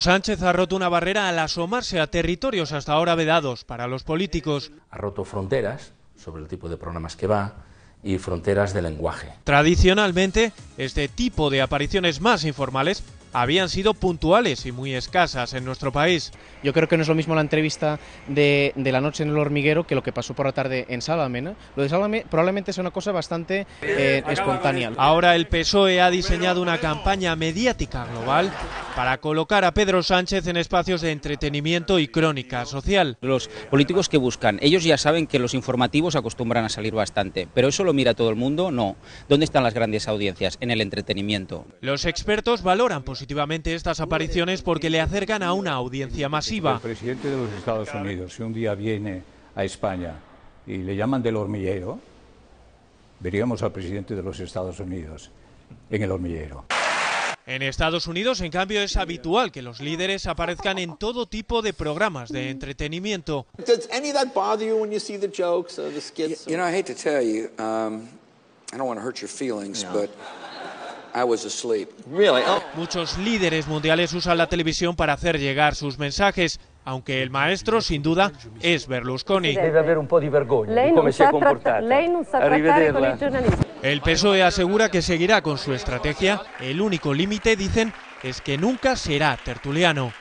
Sánchez ha roto una barrera al asomarse a territorios hasta ahora vedados para los políticos. Ha roto fronteras sobre el tipo de programas que va y fronteras de lenguaje. Tradicionalmente, este tipo de apariciones más informales habían sido puntuales y muy escasas en nuestro país. Yo creo que no es lo mismo la entrevista de, de la noche en el hormiguero que lo que pasó por la tarde en Sálvame. ¿no? Lo de Sálvame probablemente es una cosa bastante eh, espontánea. Ahora el PSOE ha diseñado una campaña mediática global para colocar a Pedro Sánchez en espacios de entretenimiento y crónica social. Los políticos que buscan, ellos ya saben que los informativos acostumbran a salir bastante, pero eso lo mira todo el mundo, no. ¿Dónde están las grandes audiencias? En el entretenimiento. Los expertos valoran positivamente estas apariciones porque le acercan a una audiencia masiva. El presidente de los Estados Unidos, si un día viene a España y le llaman del hormiguero, veríamos al presidente de los Estados Unidos en el hormiguero. En Estados Unidos, en cambio, es habitual que los líderes aparezcan en todo tipo de programas de entretenimiento. Does any of that bother you when you see the jokes or the skits? You know, I hate to tell you, um, I don't want to hurt your feelings, but I was asleep. Really? Oh. Muchos líderes mundiales usan la televisión para hacer llegar sus mensajes, aunque el maestro, sin duda, es Berlusconi. Deve avere un po' di vergogna Lei di non come si è sa tratta- comportato. lei non sa trattare con i giornalisti. El PSOE asegura que seguirá con su estrategia. El único límite, dicen, es que nunca será tertuliano.